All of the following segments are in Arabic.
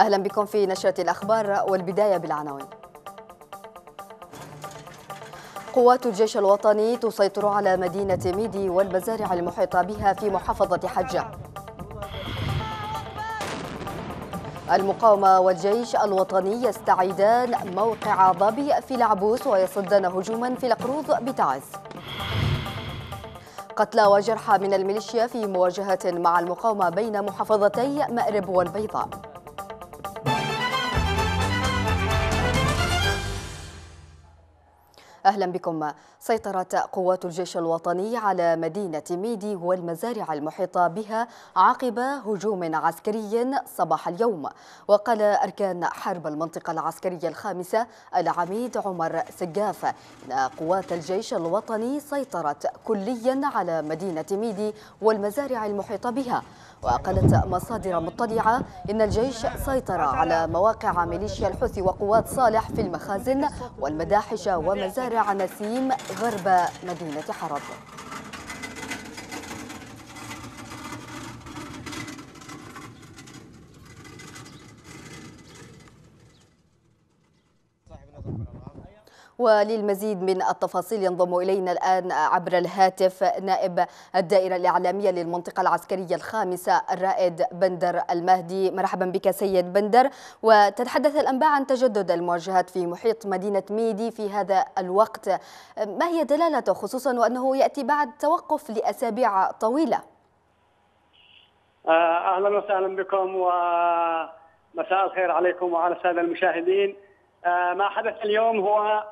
أهلا بكم في نشرة الأخبار والبداية بالعناوين. قوات الجيش الوطني تسيطر على مدينة ميدي والمزارع المحيطة بها في محافظة حجة. المقاومة والجيش الوطني يستعيدان موقع ضبي في العبوس ويصدان هجوما في القروض بتعز قتلى وجرحى من الميليشيا في مواجهة مع المقاومة بين محافظتي مأرب والبيضاء. أهلا بكم. سيطرت قوات الجيش الوطني على مدينة ميدي والمزارع المحيطة بها عقب هجوم عسكري صباح اليوم. وقال أركان حرب المنطقة العسكرية الخامسة العميد عمر سقاف إن قوات الجيش الوطني سيطرت كليا على مدينة ميدي والمزارع المحيطة بها. وقالت مصادر مطلعة إن الجيش سيطر على مواقع ميليشيا الحوثي وقوات صالح في المخازن والمداحش ومزارع نسيم غرب مدينة حرب. وللمزيد من التفاصيل ينضم إلينا الآن عبر الهاتف نائب الدائرة الإعلامية للمنطقة العسكرية الخامسة الرائد بندر المهدي. مرحبا بك سيد بندر. وتتحدث الأنباء عن تجدد المواجهات في محيط مدينة ميدي في هذا الوقت. ما هي دلالته خصوصا وأنه يأتي بعد توقف لأسابيع طويلة؟ أهلا وسهلا بكم ومساء الخير عليكم وعلى السادة المشاهدين. ما حدث اليوم هو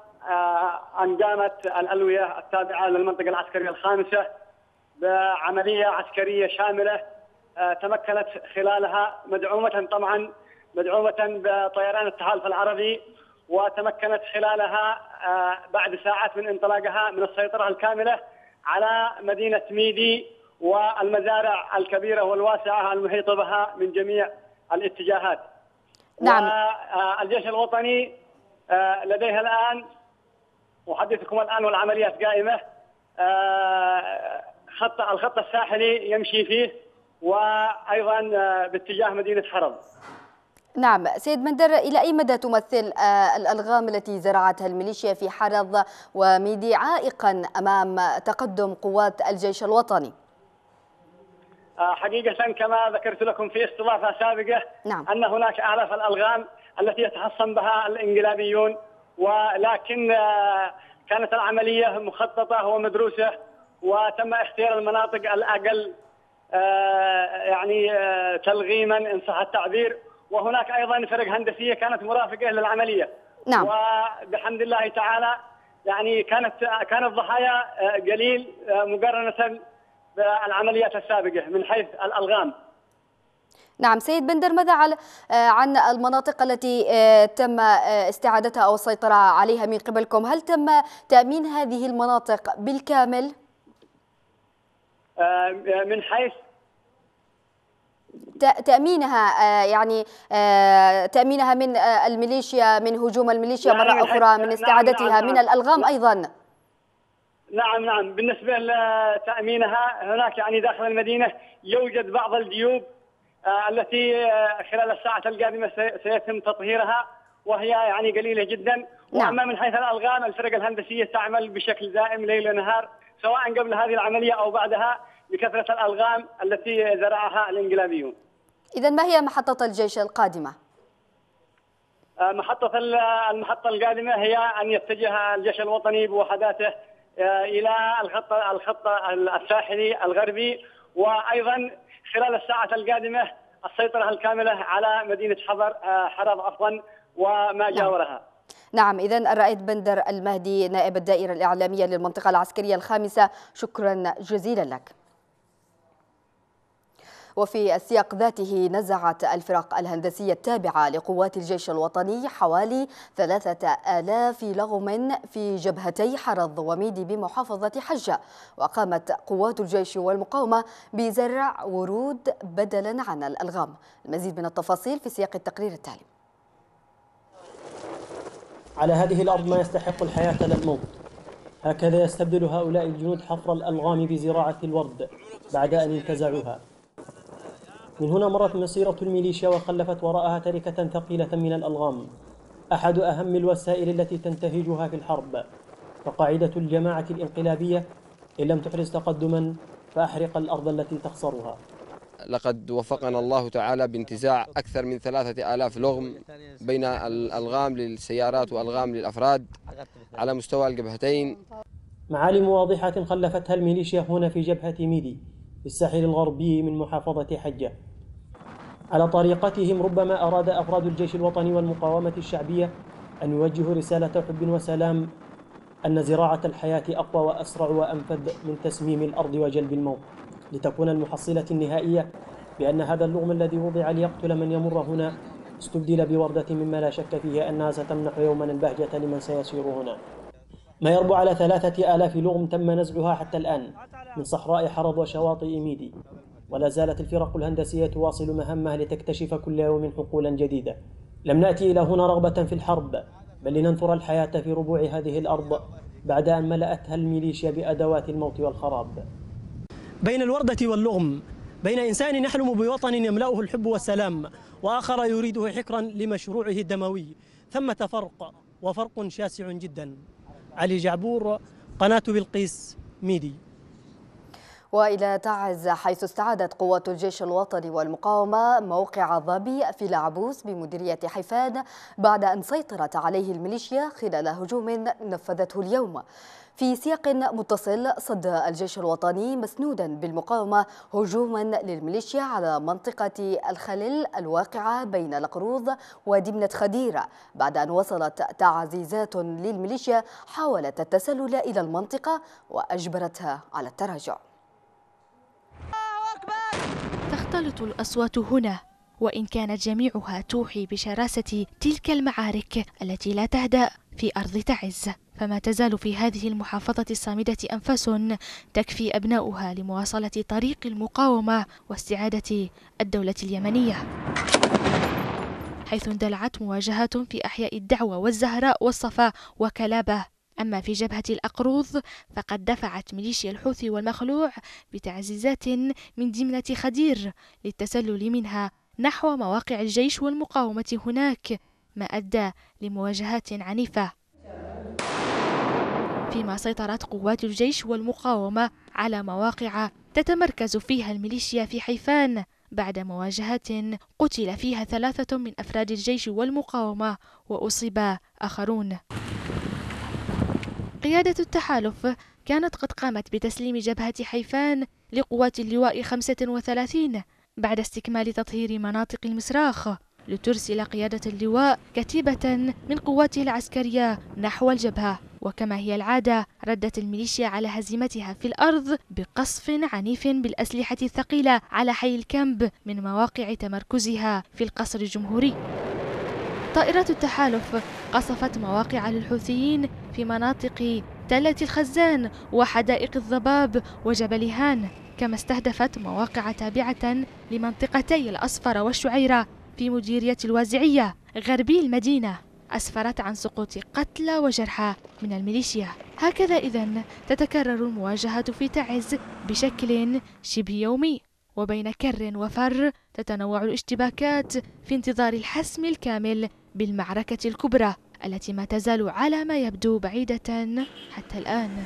أن قامت الألوية التابعة للمنطقة العسكرية الخامسة بعملية عسكرية شاملة تمكنت خلالها مدعومة طبعا مدعومة بطيران التحالف العربي وتمكنت خلالها بعد ساعات من انطلاقها من السيطرة الكاملة على مدينة ميدي والمزارع الكبيرة والواسعة المحيطة بها من جميع الاتجاهات. نعم. والجيش الوطني لديه الآن أحدثكم الآن والعمليات قائمة خط الخط الساحلي يمشي فيه وأيضا باتجاه مدينة حرب نعم سيد مندر إلى أي مدى تمثل الألغام التي زرعتها الميليشيا في حرض وميدي عائقا أمام تقدم قوات الجيش الوطني؟ حقيقة كما ذكرت لكم في استضافة سابقة نعم. أن هناك آلاف الألغام التي يتحصن بها الإنقلابيون ولكن كانت العملية مخططة ومدروسة وتم اختيار المناطق الأقل يعني تلغيما إن صح التعبير. وهناك أيضا فرق هندسية كانت مرافقة للعملية. نعم. وبحمد الله تعالى يعني كانت كان الضحايا قليل مقارنة بالعمليات السابقة من حيث الألغام. نعم سيد بندر ماذا عن المناطق التي تم استعادتها أو السيطرة عليها من قبلكم؟ هل تم تأمين هذه المناطق بالكامل؟ من حيث؟ تأمينها يعني تأمينها من الميليشيا من هجوم الميليشيا مرة يعني أخرى من استعادتها نعم نعم. من الألغام أيضا؟ نعم نعم. بالنسبة لتأمينها هناك يعني داخل المدينة يوجد بعض الجيوب التي خلال الساعة القادمة سيتم تطهيرها وهي يعني قليلة جدا نعم. وأما من حيث الألغام الفرق الهندسية تعمل بشكل دائم ليل نهار سواء قبل هذه العملية أو بعدها لكثرة الألغام التي زرعها الإنقلابيون إذا ما هي محطة الجيش القادمة؟ محطة المحطة القادمة هي أن يتجه الجيش الوطني بوحداته إلى الخط الخط الساحلي الغربي وأيضا خلال الساعة القادمة السيطرة الكاملة على مدينة حضر حرب عفوا وما جاورها. نعم إذا الرائد بندر المهدي نائب الدائرة الإعلامية للمنطقة العسكرية الخامسة شكرا جزيلا لك. وفي السياق ذاته نزعت الفرق الهندسية التابعة لقوات الجيش الوطني حوالي ثلاثة آلاف لغم في جبهتي حرض وميدي بمحافظة حجة وقامت قوات الجيش والمقاومة بزرع ورود بدلا عن الألغام. المزيد من التفاصيل في سياق التقرير التالي. على هذه الأرض ما يستحق الحياة لا الموت. هكذا يستبدل هؤلاء الجنود حفر الألغام بزراعة الورد بعد أن انتزعوها من هنا مرت مسيرة الميليشيا وخلفت وراءها تركة ثقيلة من الألغام. أحد أهم الوسائل التي تنتهجها في الحرب. فقاعدة الجماعة الانقلابية إن لم تحرز تقدما فأحرق الأرض التي تخسرها. لقد وفقنا الله تعالى بانتزاع أكثر من ثلاثة آلاف لغم بين الألغام للسيارات وألغام للأفراد على مستوى الجبهتين. معالم واضحة خلفتها الميليشيا هنا في جبهة ميدي في الساحل الغربي من محافظة حجة. على طريقتهم ربما أراد أفراد الجيش الوطني والمقاومة الشعبية أن يوجهوا رسالة حب وسلام أن زراعة الحياة أقوى وأسرع وأنفذ من تسميم الأرض وجلب الموت. لتكون المحصلة النهائية بأن هذا اللغم الذي وضع ليقتل من يمر هنا استبدل بوردة مما لا شك فيه أنها ستمنح يوما البهجة لمن سيسير هنا. ما يربو على ثلاثة آلاف لغم تم نزعها حتى الآن من صحراء حرض وشواطئ ميدي. ولا زالت الفرق الهندسية تواصل مهامها لتكتشف كل يوم حقولا جديدة. لم نأتي إلى هنا رغبة في الحرب بل لننثر الحياة في ربوع هذه الأرض بعد أن ملأتها الميليشيا بأدوات الموت والخراب. بين الوردة واللغم بين إنسان يحلم بوطن يملأه الحب والسلام وآخر يريده حكرا لمشروعه الدموي. ثمة فرق وفرق شاسع جدا. علي جعبور قناة بلقيس ميدي. وإلى تعز حيث استعادت قوات الجيش الوطني والمقاومة موقع ظبي في العبوس بمديرية حيفان بعد أن سيطرت عليه الميليشيا خلال هجوم نفذته اليوم. في سياق متصل صد الجيش الوطني مسنودا بالمقاومة هجوما للميليشيا على منطقة الخلل الواقعة بين القروض ودمنة خديرة بعد أن وصلت تعزيزات للميليشيا حاولت التسلل إلى المنطقة وأجبرتها على التراجع. تختلط الأصوات هنا وإن كانت جميعها توحي بشراسة تلك المعارك التي لا تهدأ في أرض تعز. فما تزال في هذه المحافظة الصامدة أنفاس تكفي أبناؤها لمواصلة طريق المقاومة واستعادة الدولة اليمنية. حيث اندلعت مواجهات في أحياء الدعوة والزهراء والصفا وكلابة أما في جبهة الأقروض فقد دفعت ميليشيا الحوثي والمخلوع بتعزيزات من دمنة خدير للتسلل منها نحو مواقع الجيش والمقاومة هناك ما أدى لمواجهات عنيفة. فيما سيطرت قوات الجيش والمقاومة على مواقع تتمركز فيها الميليشيا في حيفان بعد مواجهات قتل فيها ثلاثة من أفراد الجيش والمقاومة وأصيب آخرون. قيادة التحالف كانت قد قامت بتسليم جبهة حيفان لقوات اللواء 35 بعد استكمال تطهير مناطق المسراخ لترسل قيادة اللواء كتيبة من قواته العسكرية نحو الجبهة. وكما هي العادة ردت الميليشيا على هزيمتها في الأرض بقصف عنيف بالأسلحة الثقيلة على حي الكامب من مواقع تمركزها في القصر الجمهوري. طائرات التحالف قصفت مواقع للحوثيين في مناطق تلة الخزان وحدائق الضباب وجبل هان كما استهدفت مواقع تابعة لمنطقتي الأصفر والشعيرة في مديرية الوازعية غربي المدينة. أسفرت عن سقوط قتلى وجرحى من الميليشيا. هكذا إذا تتكرر المواجهة في تعز بشكل شبه يومي وبين كر وفر تتنوع الاشتباكات في انتظار الحسم الكامل بالمعركة الكبرى. التي ما تزال على ما يبدو بعيدة حتى الآن.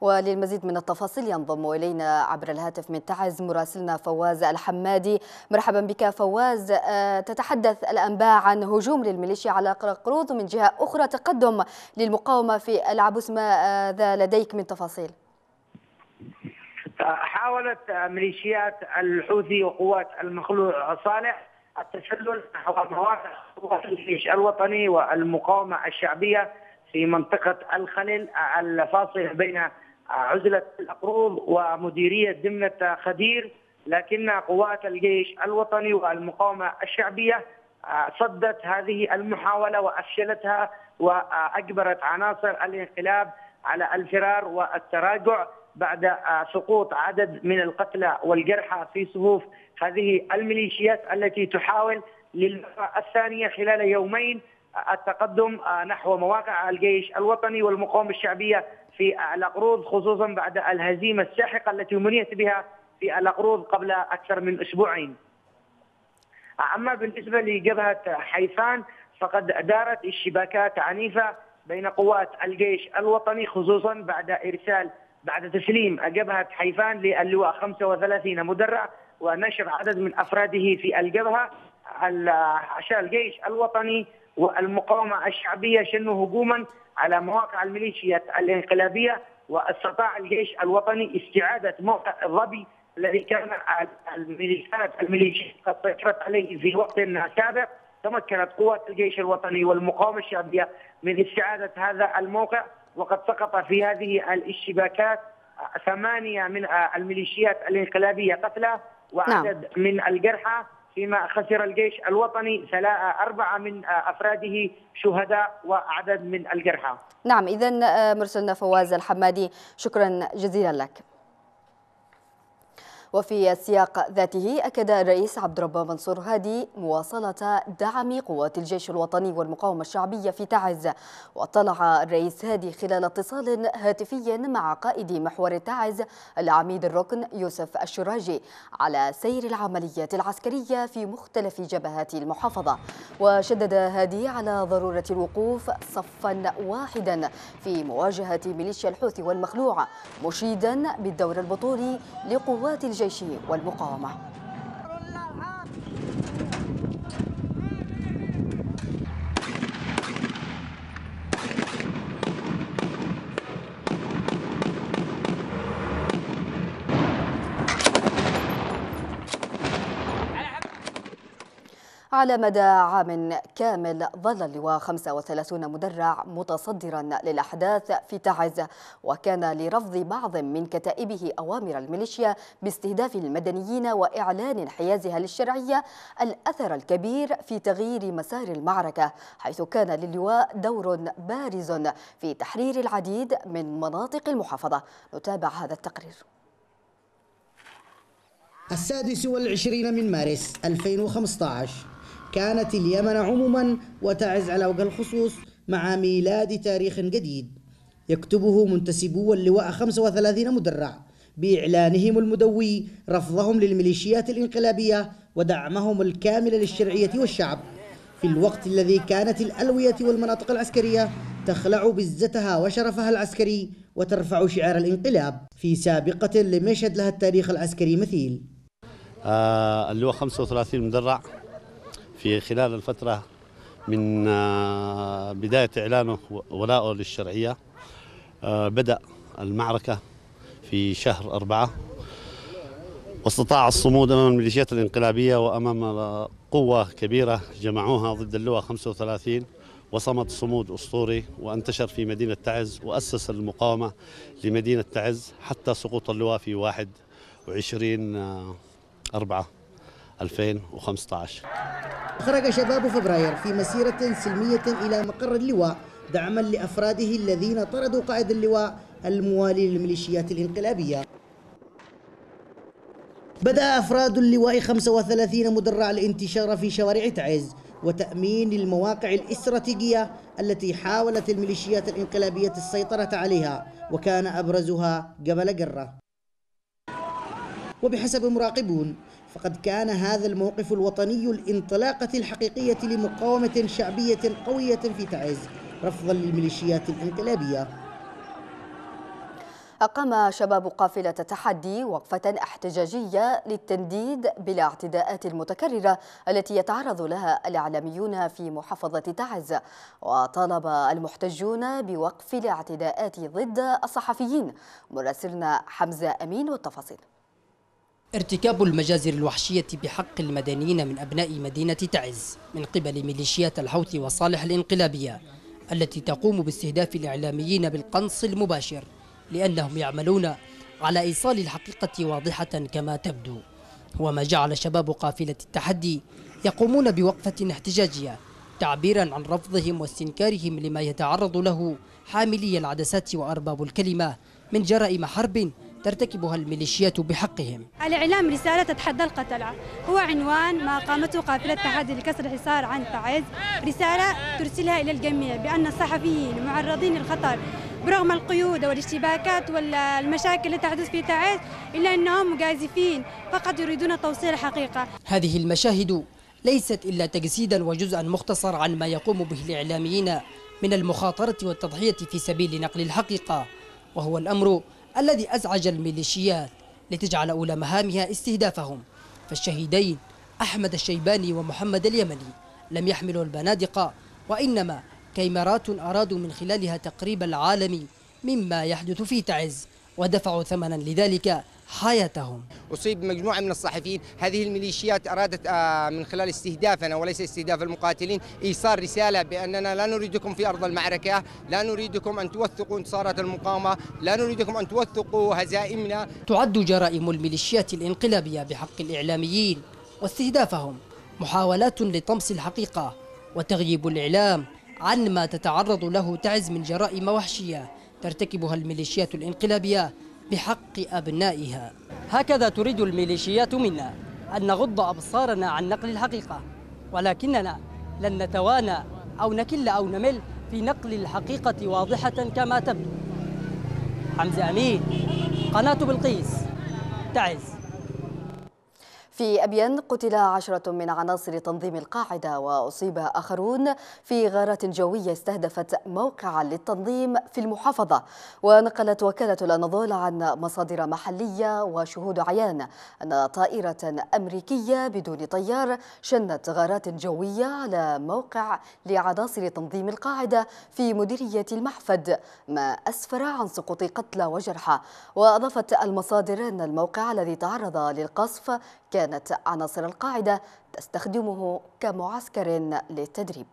وللمزيد من التفاصيل ينضم إلينا عبر الهاتف من تعز مراسلنا فواز الحمادي. مرحبا بك فواز. آه، تتحدث الأنباء عن هجوم للميليشيا على قرقروض ومن جهة أخرى تقدم للمقاومة في العبوس. ماذا لديك من تفاصيل؟ حاولت ميليشيات الحوثي وقوات المخلوع صالح التسلل نحو مواقع الجيش الوطني والمقاومة الشعبية في منطقة الخلل الفاصله بين عزلة الأقروض ومديرية دمنه خدير لكن قوات الجيش الوطني والمقاومة الشعبية صدت هذه المحاولة وأفشلتها وأجبرت عناصر الانقلاب على الفرار والتراجع. بعد سقوط عدد من القتلى والجرحى في صفوف هذه الميليشيات التي تحاول للمرة الثانية خلال يومين التقدم نحو مواقع الجيش الوطني والمقاومة الشعبية في الأقروض خصوصا بعد الهزيمة الساحقة التي منيت بها في الأقروض قبل أكثر من أسبوعين. أما بالنسبة لجبهة حيفان فقد دارت اشتباكات عنيفة بين قوات الجيش الوطني خصوصا بعد إرسال بعد تسليم جبهة حيفان للواء 35 مدرع ونشر عدد من أفراده في الجبهة. الجيش الوطني والمقاومة الشعبية شنوا هجوما على مواقع الميليشيات الانقلابية واستطاع الجيش الوطني استعادة موقع الظبي الذي كان الميليشيات الميليشيات قد سيطرت عليه في وقت سابق. تمكنت قوات الجيش الوطني والمقاومة الشعبية من استعادة هذا الموقع. وقد سقط في هذه الاشتباكات ثمانية من الميليشيات الانقلابية قتلى وعدد نعم. من الجرحى فيما خسر الجيش الوطني أربعة من أفراده شهداء وعدد من الجرحى. نعم إذا مرسلنا فواز الحمادي. شكرا جزيلا لك. وفي السياق ذاته أكد الرئيس عبد الرب منصور هادي مواصلة دعم قوات الجيش الوطني والمقاومة الشعبية في تعز واطلع الرئيس هادي خلال اتصال هاتفي مع قائد محور تعز العميد الركن يوسف الشراجي على سير العمليات العسكرية في مختلف جبهات المحافظة. وشدد هادي على ضرورة الوقوف صفا واحدا في مواجهة ميليشيا الحوثي والمخلوع مشيدا بالدور البطولي لقوات الجيش الجيش والمقاومة. على مدى عام كامل ظل اللواء 35 مدرع متصدرا للأحداث في تعز وكان لرفض بعض من كتائبه أوامر الميليشيا باستهداف المدنيين وإعلان انحيازها للشرعية الأثر الكبير في تغيير مسار المعركة حيث كان للواء دور بارز في تحرير العديد من مناطق المحافظة. نتابع هذا التقرير. السادس والعشرين من مارس 2015 كانت اليمن عموما وتعز على وجه الخصوص مع ميلاد تاريخ جديد. يكتبه منتسبو اللواء 35 مدرع. بإعلانهم المدوي رفضهم للميليشيات الانقلابية ودعمهم الكامل للشرعية والشعب. في الوقت الذي كانت الألوية والمناطق العسكرية تخلع بزتها وشرفها العسكري وترفع شعار الانقلاب. في سابقة لم يشهد لها التاريخ العسكري مثيل. آه اللواء 35 مدرع. في خلال الفترة من آه، بداية إعلانه ولاءه للشرعية آه، بدأ المعركة في شهر أربعة. واستطاع الصمود أمام الميليشيات الانقلابية وأمام قوة كبيرة جمعوها ضد اللواء 35 وصمد صمود أسطوري وانتشر في مدينة تعز وأسس المقاومة لمدينة تعز حتى سقوط اللواء في 21 أربعة. 2015 خرج شباب فبراير في مسيرة سلمية إلى مقر اللواء دعما لأفراده الذين طردوا قائد اللواء الموالي للميليشيات الانقلابية. بدأ أفراد اللواء 35 مدرع الانتشار في شوارع تعز وتأمين المواقع الاستراتيجية التي حاولت الميليشيات الانقلابية السيطرة عليها وكان أبرزها جبل قرة وبحسب مراقبون فقد كان هذا الموقف الوطني الانطلاقة الحقيقية لمقاومة شعبية قوية في تعز رفضا للميليشيات الانقلابية. أقام شباب قافلة تحدي وقفة احتجاجية للتنديد بالاعتداءات المتكررة التي يتعرض لها الإعلاميون في محافظة تعز. وطالب المحتجون بوقف الاعتداءات ضد الصحفيين. مراسلنا حمزة أمين والتفاصيل. ارتكاب المجازر الوحشية بحق المدنيين من أبناء مدينة تعز من قبل ميليشيات الحوث وصالح الانقلابية التي تقوم باستهداف الإعلاميين بالقنص المباشر لأنهم يعملون على إيصال الحقيقة واضحة كما تبدو. هو ما جعل شباب قافلة التحدي يقومون بوقفة احتجاجية تعبيرا عن رفضهم واستنكارهم لما يتعرض له حاملي العدسات وأرباب الكلمة من جرائم حرب ترتكبها الميليشيات بحقهم. الإعلام رسالة تتحدى القتلة هو عنوان ما قامته قافلة تحدي لكسر الحصار عن تعز رسالة ترسلها إلى الجميع بأن الصحفيين معرضين للخطر برغم القيود والاشتباكات والمشاكل التي تحدث في تعز إلا أنهم مجازفين فقط يريدون توصيل الحقيقة هذه المشاهد ليست إلا تجسيدا وجزءا مختصر عن ما يقوم به الإعلاميين من المخاطرة والتضحية في سبيل نقل الحقيقة وهو الأمر الذي أزعج الميليشيات لتجعل أولى مهامها استهدافهم. فالشهيدين أحمد الشيباني ومحمد اليمني لم يحملوا البنادق وإنما كاميرات أرادوا من خلالها تقريب العالم مما يحدث في تعز ودفعوا ثمنا لذلك حياتهم. أصيب مجموعة من الصحفيين. هذه الميليشيات أرادت آه، من خلال استهدافنا وليس استهداف المقاتلين إيصال رسالة بأننا لا نريدكم في أرض المعركة لا نريدكم أن توثقوا انتصارات المقاومة لا نريدكم أن توثقوا هزائمنا. تعد جرائم الميليشيات الانقلابية بحق الإعلاميين واستهدافهم محاولات لطمس الحقيقة وتغييب الإعلام عن ما تتعرض له تعز من جرائم وحشية ترتكبها الميليشيات الانقلابية بحق أبنائها. هكذا تريد الميليشيات منا أن نغض أبصارنا عن نقل الحقيقة ولكننا لن نتوانى أو نكل أو نمل في نقل الحقيقة واضحة كما تبدو. حمزة أمين قناة بلقيس تعز. في أبين قتل عشرة من عناصر تنظيم القاعدة وأصيب آخرون في غارات جوية استهدفت موقعا للتنظيم في المحافظة. ونقلت وكالة الأناضول عن مصادر محلية وشهود عيان أن طائرة أمريكية بدون طيار شنت غارات جوية على موقع لعناصر تنظيم القاعدة في مديرية المحفد ما أسفر عن سقوط قتلى وجرحى. وأضافت المصادر أن الموقع الذي تعرض للقصف كانت عناصر القاعدة تستخدمه كمعسكر للتدريب.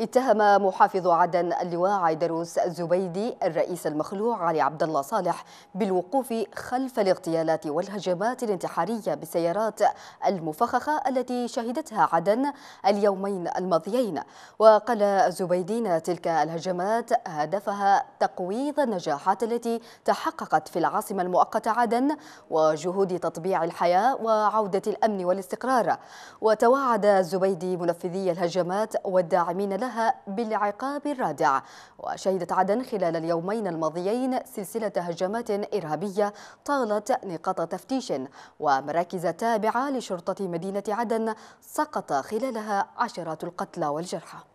اتهم محافظ عدن اللواء عيدروس الزبيدي الرئيس المخلوع علي عبد الله صالح بالوقوف خلف الاغتيالات والهجمات الانتحارية بالسيارات المفخخة التي شهدتها عدن اليومين الماضيين. وقال الزبيدي تلك الهجمات هدفها تقويض النجاحات التي تحققت في العاصمة المؤقتة عدن وجهود تطبيع الحياة وعودة الأمن والاستقرار. وتوعد الزبيدي منفذي الهجمات والداعمين لها لها بالعقاب الرادع. وشهدت عدن خلال اليومين الماضيين سلسلة هجمات إرهابية طالت نقاط تفتيش. ومراكز تابعة لشرطة مدينة عدن سقط خلالها عشرات القتلى والجرحى.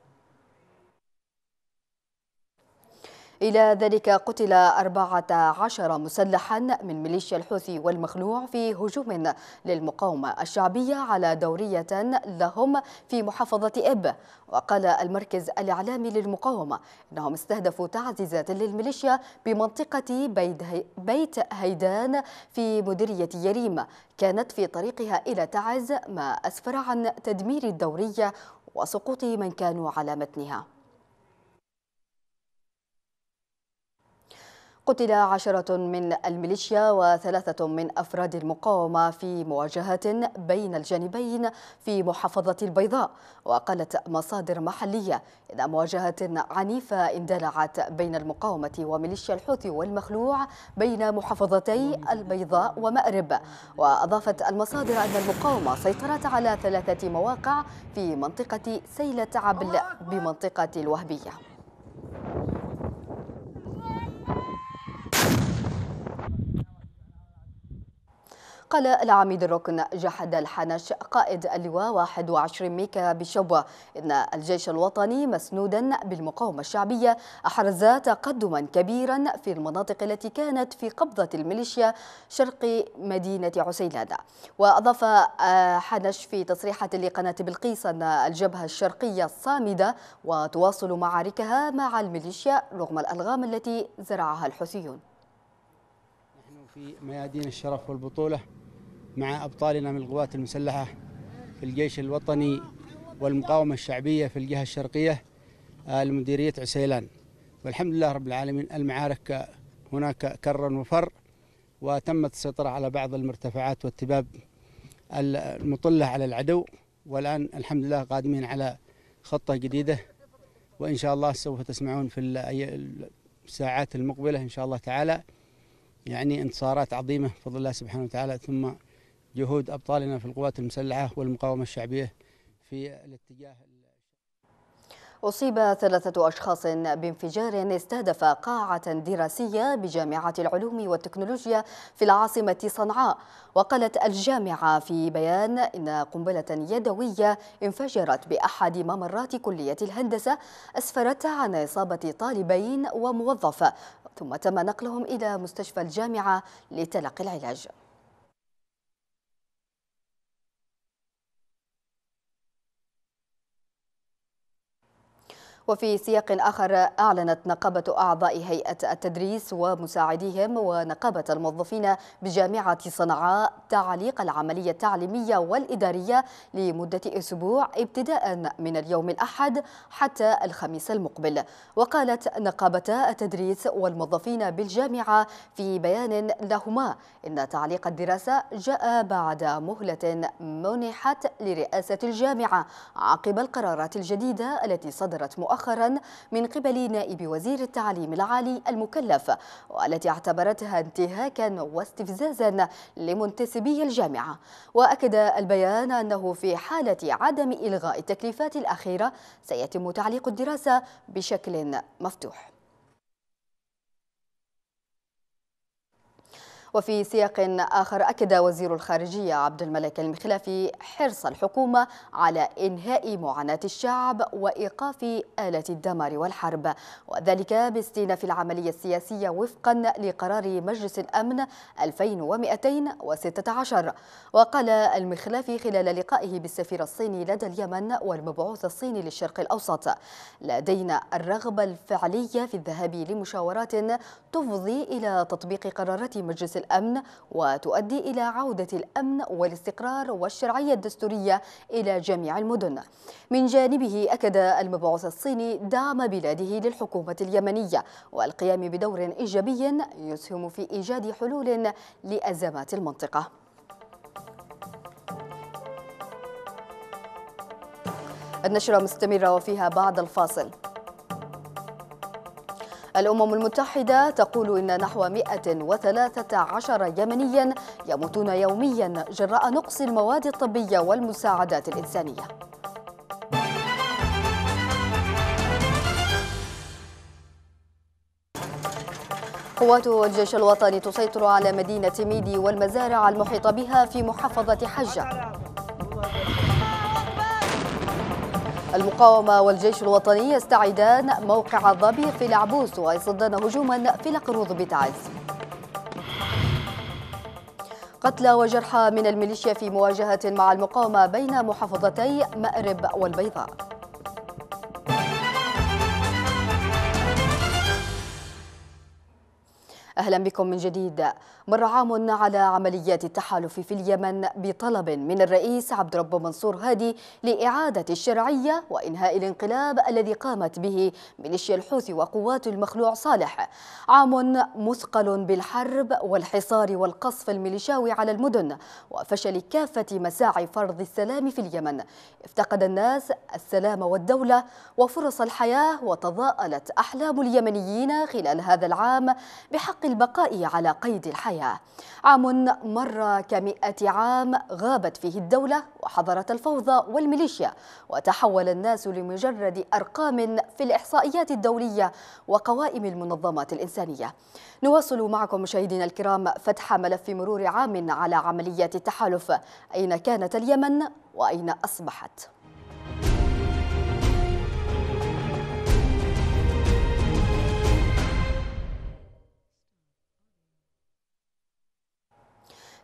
إلى ذلك قتل 14 مسلحا من ميليشيا الحوثي والمخلوع في هجوم للمقاومة الشعبية على دورية لهم في محافظة إب. وقال المركز الإعلامي للمقاومة إنهم استهدفوا تعزيزات للميليشيا بمنطقة بيت هيدان في مديرية يريم. كانت في طريقها إلى تعز ما أسفر عن تدمير الدورية وسقوط من كانوا على متنها. قتل عشرة من الميليشيا وثلاثة من أفراد المقاومة في مواجهة بين الجانبين في محافظة البيضاء وقالت مصادر محلية إن مواجهة عنيفة اندلعت بين المقاومة وميليشيا الحوثي والمخلوع بين محافظتي البيضاء ومأرب. وأضافت المصادر أن المقاومة سيطرت على ثلاثة مواقع في منطقة سيلة عبل بمنطقة الوهبية. قال العميد الركن جحد الحنش قائد اللواء 21 ميكا بشبوة. إن الجيش الوطني مسنودا بالمقاومة الشعبية أحرز تقدما كبيرا في المناطق التي كانت في قبضة الميليشيا شرق مدينة عسيلان. وأضاف آه، حنش في تصريحة لقناة بلقيس أن الجبهة الشرقية صامدة وتواصل معاركها مع الميليشيا رغم الألغام التي زرعها الحوثيون. نحن في ميادين الشرف والبطولة. مع أبطالنا من القوات المسلحة في الجيش الوطني والمقاومة الشعبية في الجهة الشرقية آه، لمديرية عسيلان. والحمد لله رب العالمين المعارك هناك كر وفر وتمت السيطرة على بعض المرتفعات والتباب المطلة على العدو. والآن الحمد لله قادمين على خطة جديدة وإن شاء الله سوف تسمعون في الساعات المقبلة إن شاء الله تعالى يعني انتصارات عظيمة بفضل الله سبحانه وتعالى. ثم جهود أبطالنا في القوات المسلحة والمقاومة الشعبية في الاتجاه أصيب ثلاثة أشخاص بانفجار استهدف قاعة دراسية بجامعة العلوم والتكنولوجيا في العاصمة صنعاء وقالت الجامعة في بيان إن قنبلة يدوية انفجرت بأحد ممرات كلية الهندسة أسفرت عن إصابة طالبين وموظف ثم تم نقلهم إلى مستشفى الجامعة لتلقي العلاج. وفي سياق آخر أعلنت نقابة أعضاء هيئة التدريس ومساعديهم ونقابة الموظفين بجامعة صنعاء تعليق العملية التعليمية والإدارية لمدة أسبوع ابتداء من اليوم الأحد حتى الخميس المقبل. وقالت نقابة التدريس والموظفين بالجامعة في بيان لهما إن تعليق الدراسة جاء بعد مهلة منحت لرئاسة الجامعة عقب القرارات الجديدة التي صدرت مؤخرا. مؤخرا من قبل نائب وزير التعليم العالي المكلف والتي اعتبرتها انتهاكا واستفزازا لمنتسبي الجامعة. وأكد البيان أنه في حالة عدم إلغاء التكليفات الأخيرة سيتم تعليق الدراسة بشكل مفتوح. وفي سياق آخر أكد وزير الخارجية عبد الملك المخلافي حرص الحكومة على إنهاء معاناة الشعب وإيقاف آلة الدمار والحرب وذلك باستئناف العملية السياسية وفقا لقرار مجلس الأمن 2216 وقال المخلافي خلال لقائه بالسفير الصيني لدى اليمن والمبعوث الصيني للشرق الأوسط لدينا الرغبة الفعلية في الذهاب لمشاورات تفضي إلى تطبيق قرارات مجلس الأمن وتؤدي إلى عودة الأمن والاستقرار والشرعية الدستورية إلى جميع المدن. من جانبه أكد المبعوث الصيني دعم بلاده للحكومة اليمنية والقيام بدور إيجابي يسهم في إيجاد حلول لأزمات المنطقة. النشرة مستمرة وفيها بعد الفاصل. الأمم المتحدة تقول إن نحو 113 يمنيا يموتون يوميا جراء نقص المواد الطبية والمساعدات الإنسانية. قوات الجيش الوطني تسيطر على مدينة ميدي والمزارع المحيطة بها في محافظة حجة. المقاومة والجيش الوطني يستعيدان موقع ظبي في العبوس ويصدان هجوما في القروض بتعز قتلى وجرحى من الميليشيا في مواجهة مع المقاومة بين محافظتي مأرب والبيضاء. أهلا بكم من جديد. مر عام على عمليات التحالف في اليمن بطلب من الرئيس عبد رب منصور هادي لإعادة الشرعية وإنهاء الانقلاب الذي قامت به ميليشيا الحوثي وقوات المخلوع صالح. عام مثقل بالحرب والحصار والقصف الميليشاوي على المدن وفشل كافة مساعي فرض السلام في اليمن. افتقد الناس السلام والدولة وفرص الحياة وتضاءلت أحلام اليمنيين خلال هذا العام بحق البقاء على قيد الحياة. عام مر كمئة عام غابت فيه الدولة وحضرت الفوضى والميليشيا وتحول الناس لمجرد أرقام في الإحصائيات الدولية وقوائم المنظمات الإنسانية. نواصل معكم مشاهدينا الكرام فتح ملف مرور عام على عمليات التحالف أين كانت اليمن وأين أصبحت؟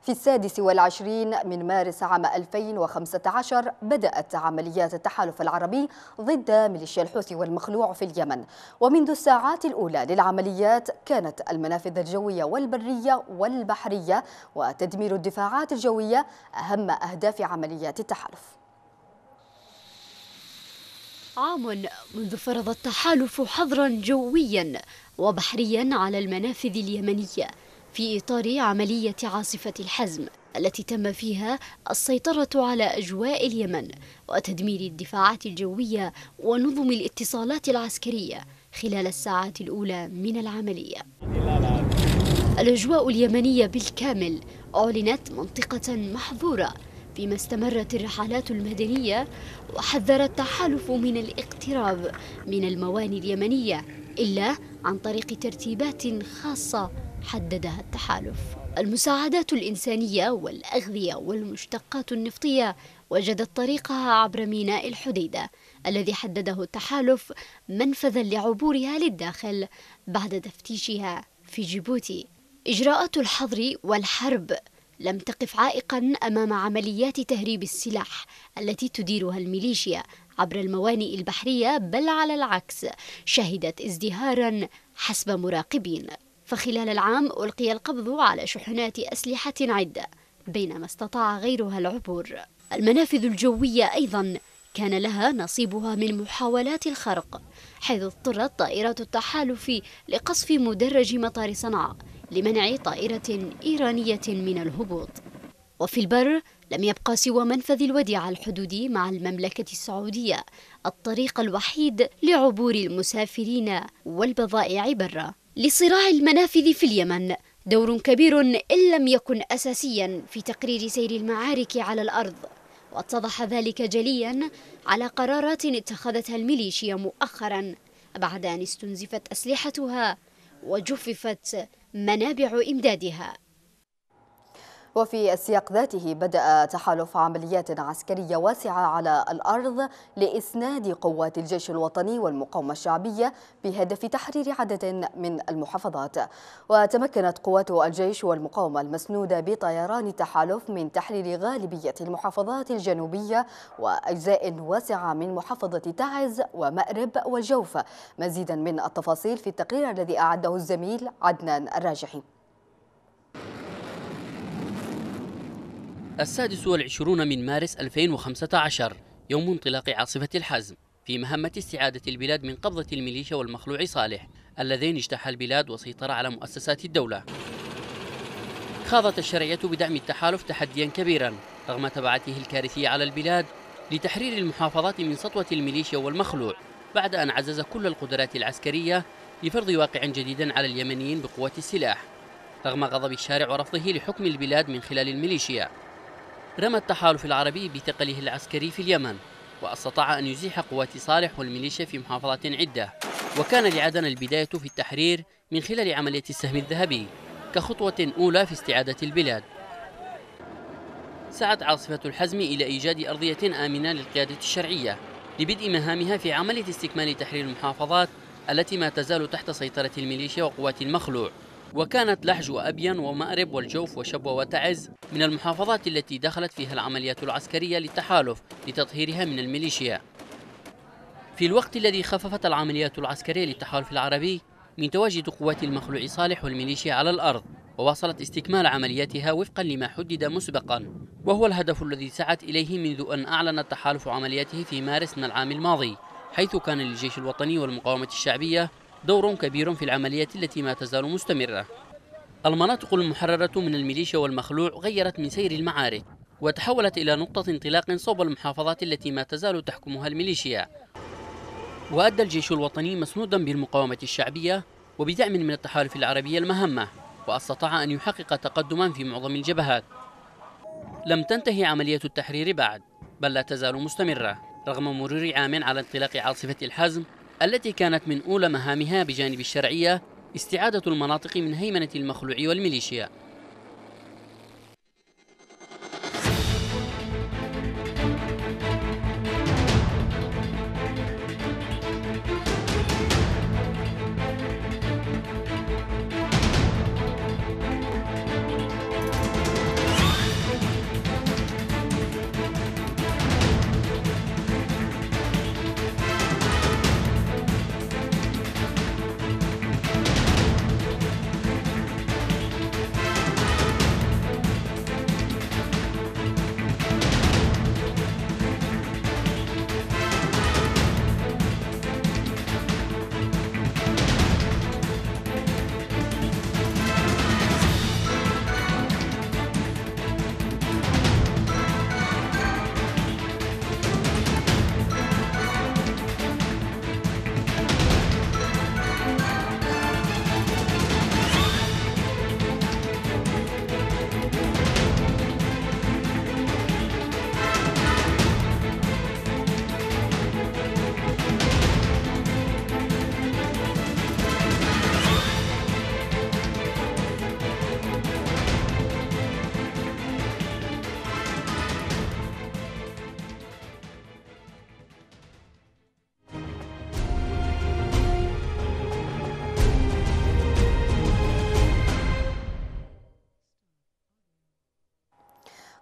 في السادس والعشرين من مارس عام 2015 بدأت عمليات التحالف العربي ضد ميليشيا الحوثي والمخلوع في اليمن. ومنذ الساعات الأولى للعمليات كانت المنافذ الجوية والبرية والبحرية وتدمير الدفاعات الجوية أهم أهداف عمليات التحالف. عام منذ فرض التحالف حظرا جويا وبحريا على المنافذ اليمنية. في إطار عملية عاصفة الحزم التي تم فيها السيطرة على أجواء اليمن وتدمير الدفاعات الجوية ونظم الاتصالات العسكرية خلال الساعات الأولى من العملية. الأجواء اليمنية بالكامل أعلنت منطقة محظورة فيما استمرت الرحلات المدنية وحذر التحالف من الاقتراب من المواني اليمنية إلا عن طريق ترتيبات خاصة حددها التحالف. المساعدات الإنسانية والأغذية والمشتقات النفطية وجدت طريقها عبر ميناء الحديدة الذي حدده التحالف منفذا لعبورها للداخل بعد تفتيشها في جيبوتي. إجراءات الحظر والحرب لم تقف عائقا أمام عمليات تهريب السلاح التي تديرها الميليشيا عبر الموانئ البحرية بل على العكس شهدت ازدهارا حسب مراقبين. فخلال العام ألقي القبض على شحنات أسلحة عدة بينما استطاع غيرها العبور. المنافذ الجوية أيضا كان لها نصيبها من محاولات الخرق حيث اضطرت طائرات التحالف لقصف مدرج مطار صنعاء لمنع طائرة إيرانية من الهبوط. وفي البر لم يبقى سوى منفذ الوديعة الحدودي مع المملكة السعودية الطريق الوحيد لعبور المسافرين والبضائع برا. لصراع المنافذ في اليمن. دور كبير إن لم يكن أساسيا في تقرير سير المعارك على الأرض. واتضح ذلك جليا على قرارات اتخذتها الميليشيا مؤخرا. بعد أن استنزفت أسلحتها وجففت منابع إمدادها. وفي السياق ذاته بدأ تحالف عمليات عسكرية واسعة على الأرض لإسناد قوات الجيش الوطني والمقاومة الشعبية بهدف تحرير عدد من المحافظات. وتمكنت قوات الجيش والمقاومة المسنودة بطيران التحالف من تحرير غالبية المحافظات الجنوبية وأجزاء واسعة من محافظة تعز ومأرب والجوف مزيدا من التفاصيل في التقرير الذي أعده الزميل عدنان الراجحي. السادس والعشرون من مارس 2015 يوم انطلاق عاصفة الحزم في مهمة استعادة البلاد من قبضة الميليشيا والمخلوع صالح اللذين اجتاحا البلاد وسيطر على مؤسسات الدولة. خاضت الشرعية بدعم التحالف تحديا كبيرا رغم تبعاته الكارثية على البلاد لتحرير المحافظات من سطوة الميليشيا والمخلوع بعد أن عزز كل القدرات العسكرية لفرض واقع جديدا على اليمنيين بقوة السلاح رغم غضب الشارع ورفضه لحكم البلاد من خلال الميليشيا. رمى التحالف العربي بثقله العسكري في اليمن واستطاع أن يزيح قوات صالح والميليشيا في محافظات عدة. وكان لعدن البداية في التحرير من خلال عملية السهم الذهبي كخطوة أولى في استعادة البلاد. سعت عاصفة الحزم إلى إيجاد أرضية آمنة للقيادة الشرعية لبدء مهامها في عملية استكمال تحرير المحافظات التي ما تزال تحت سيطرة الميليشيا وقوات المخلوع. وكانت لحج وأبين ومأرب والجوف وشبوة وتعز من المحافظات التي دخلت فيها العمليات العسكرية للتحالف لتطهيرها من الميليشيا. في الوقت الذي خففت العمليات العسكرية للتحالف العربي من تواجد قوات المخلوع صالح والميليشيا على الأرض وواصلت استكمال عملياتها وفقا لما حدد مسبقا وهو الهدف الذي سعت إليه منذ أن أعلن التحالف عملياته في مارس من العام الماضي حيث كان للجيش الوطني والمقاومة الشعبية دور كبير في العمليات التي ما تزال مستمرة. المناطق المحررة من الميليشيا والمخلوع غيرت من سير المعارك وتحولت إلى نقطة انطلاق صوب المحافظات التي ما تزال تحكمها الميليشيا. وأدى الجيش الوطني مسنودا بالمقاومة الشعبية وبدعم من التحالف العربي المهمة وأستطاع أن يحقق تقدما في معظم الجبهات. لم تنتهي عملية التحرير بعد بل لا تزال مستمرة رغم مرور عام على انطلاق عاصفة الحزم التي كانت من أولى مهامها بجانب الشرعية استعادة المناطق من هيمنة المخلوع والميليشيا.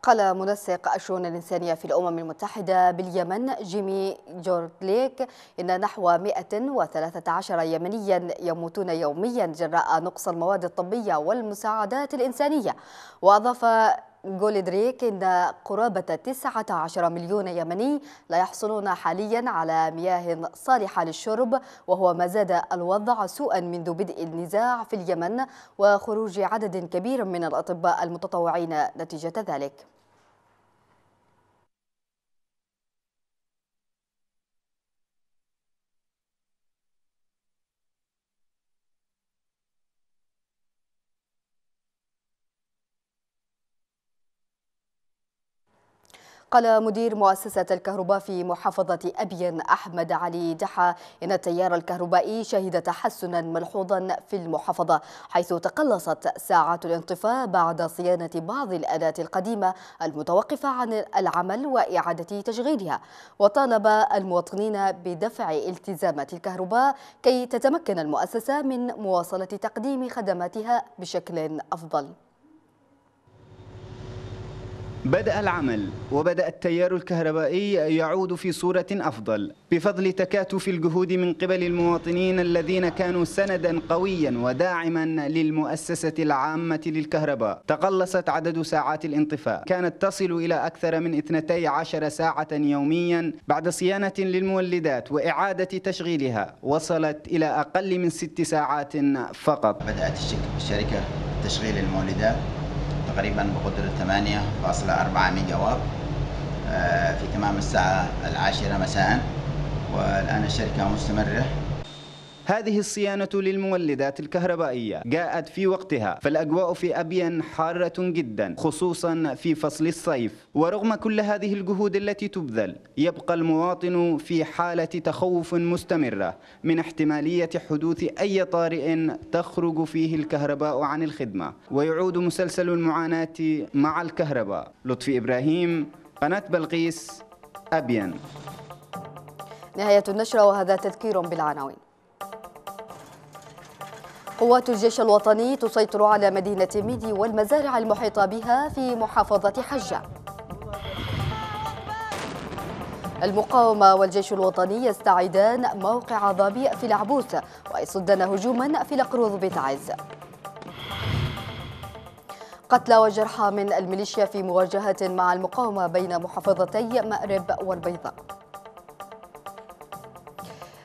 قال منسق الشؤون الإنسانية في الأمم المتحدة باليمن جيمي جورليك إن نحو 113 يمنيا يموتون يوميا جراء نقص المواد الطبية والمساعدات الإنسانية. وأضاف جوليدريك إن قرابة 19 مليون يمني لا يحصلون حاليا على مياه صالحة للشرب وهو ما زاد الوضع سوءا منذ بدء النزاع في اليمن وخروج عدد كبير من الأطباء المتطوعين نتيجة ذلك. قال مدير مؤسسة الكهرباء في محافظة أبين أحمد علي دحا إن التيار الكهربائي شهد تحسنا ملحوظا في المحافظة حيث تقلصت ساعات الانطفاء بعد صيانة بعض الآلات القديمة المتوقفة عن العمل وإعادة تشغيلها. وطالب المواطنين بدفع التزامات الكهرباء كي تتمكن المؤسسة من مواصلة تقديم خدماتها بشكل أفضل. بدأ العمل وبدأ التيار الكهربائي يعود في صورة أفضل بفضل تكاتف الجهود من قبل المواطنين الذين كانوا سندا قويا وداعما للمؤسسة العامة للكهرباء. تقلصت عدد ساعات الانطفاء كانت تصل إلى أكثر من 12 ساعة يوميا بعد صيانة للمولدات وإعادة تشغيلها وصلت إلى أقل من ست ساعات فقط. بدأت الشركة تشغيل المولدات. تقريبا بقدرة 8.4 ميجا وات آه، في تمام الساعة العاشرة مساء. والآن الشركة مستمرة هذه الصيانة للمولدات الكهربائية جاءت في وقتها فالأجواء في أبين حارة جدا خصوصا في فصل الصيف. ورغم كل هذه الجهود التي تبذل يبقى المواطن في حالة تخوف مستمرة من احتمالية حدوث أي طارئ تخرج فيه الكهرباء عن الخدمة. ويعود مسلسل المعاناة مع الكهرباء. لطفي إبراهيم قناة بلقيس أبين نهاية النشرة وهذا تذكير بالعناوين. قوات الجيش الوطني تسيطر على مدينة ميدي والمزارع المحيطة بها في محافظة حجة. المقاومة والجيش الوطني يستعيدان موقع ضبيع في العبوس ويصدن هجوما في القروض بتعز قتلى وجرحى من الميليشيا في مواجهة مع المقاومة بين محافظتي مأرب والبيضاء.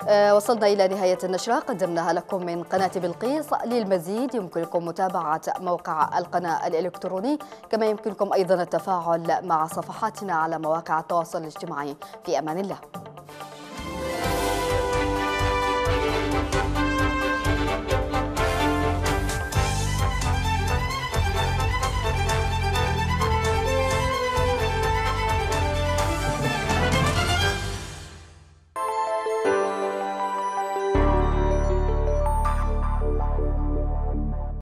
وصلنا إلى نهاية النشرة. قدمناها لكم من قناة بلقيس. للمزيد يمكنكم متابعة موقع القناة الإلكتروني كما يمكنكم أيضا التفاعل مع صفحاتنا على مواقع التواصل الاجتماعي. في أمان الله.